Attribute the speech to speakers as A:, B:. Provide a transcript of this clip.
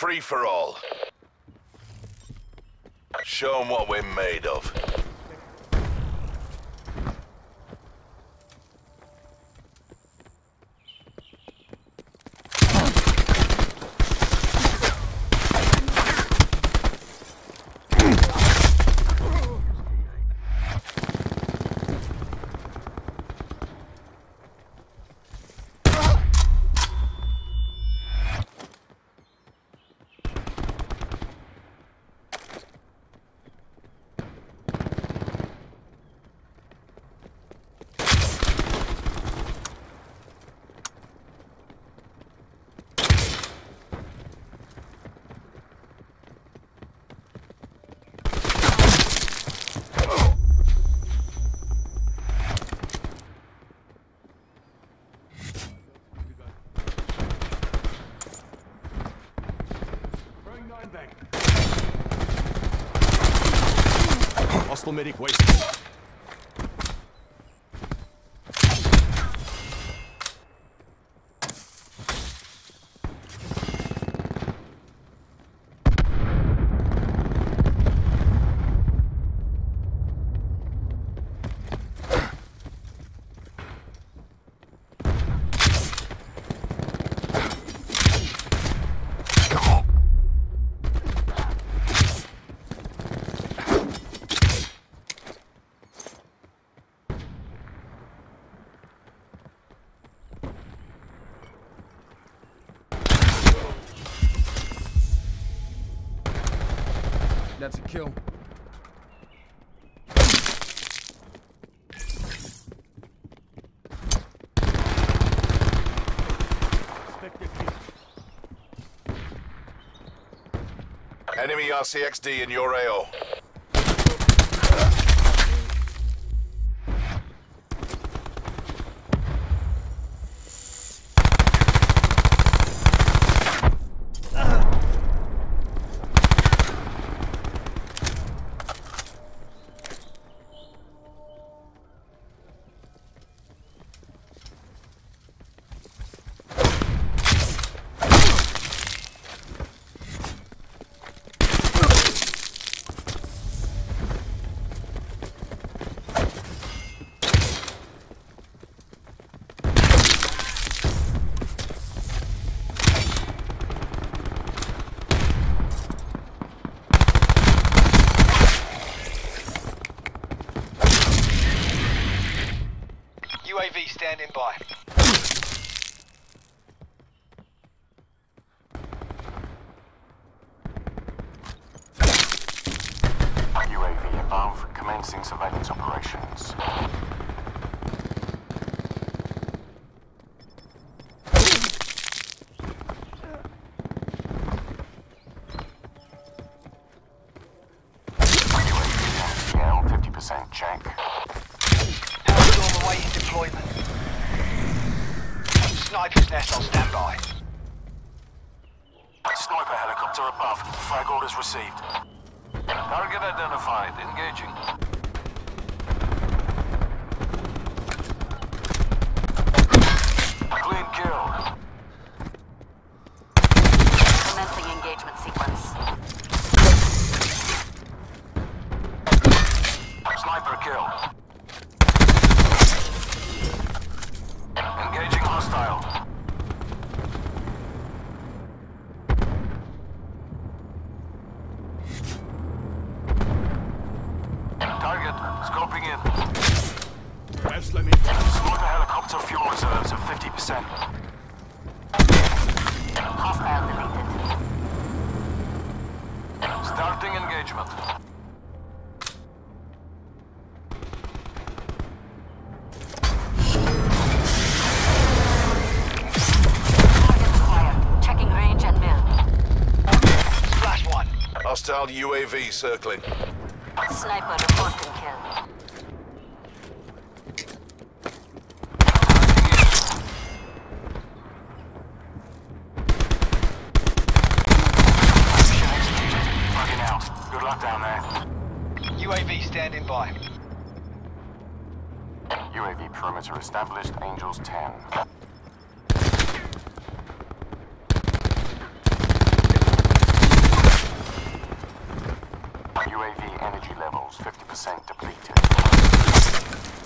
A: free for all. Show 'em what we're made of.
B: Hostile medic waste.
C: That's a kill.
A: Enemy RCXD in your AO.
D: UAV standing by.
E: UAV above, commencing surveillance operations. UAV NPL 50% check.
D: Awaiting deployment. Sniper's nest on standby.
E: Sniper helicopter above. Flag orders received. Target identified. Engaging. Clean kill.
B: Let
E: helicopter fuel reserves at 50%.
F: Hostile deleted.
E: Starting engagement.
F: Target acquired. Checking range and mill.
D: Flash one.
A: Hostile UAV circling.
F: Sniper reporting kill.
D: UAV standing by.
E: UAV perimeter established, Angels 10.
C: UAV energy levels 50% depleted.